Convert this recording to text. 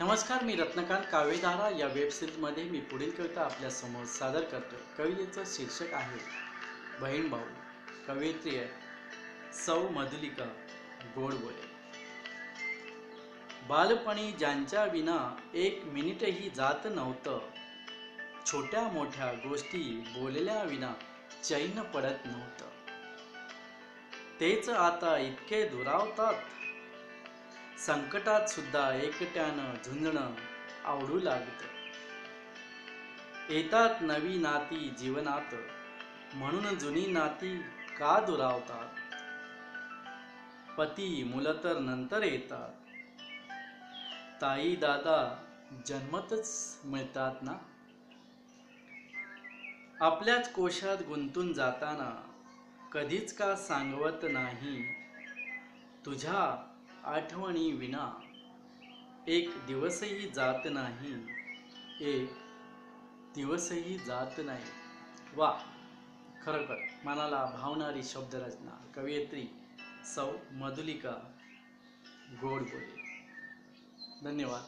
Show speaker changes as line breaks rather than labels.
नमस्कार मी रत्नकांत कावेदारा. या वेबसिरीजमध्ये मी पुढील कविता आपल्यासमोर सादर करतो कवितेचं शीर्षक आहे बहीण भाऊ. कवयित्री सौ मधुलिका गोड बोले बालपणी ज्यांच्या विना एक मिनिटही जात नव्हतं छोट्या मोठ्या गोष्टी बोलल्या विना चैन पडत नव्हतं. तेच आता इतके दुरावतात संकटात सुद्धा एकट्यानं झुंजणं आवडू लागत. येतात नवी नाती जीवनात म्हणून जुनी नाती का दुरावतात? पती मुलं तर नंतर येतात. ताई दादा जन्मतच मिळतात ना? आपल्याच कोशात गुंतून जाताना कधीच का सांगवत नाही तुझ्या आठवणी विना एक दिवसही जात नाही. एक दिवसही जात नाही. वा खरोखर मनाला भावणारी शब्दरचना. कवयित्री सौ मधुलिका गोड बोले. धन्यवाद.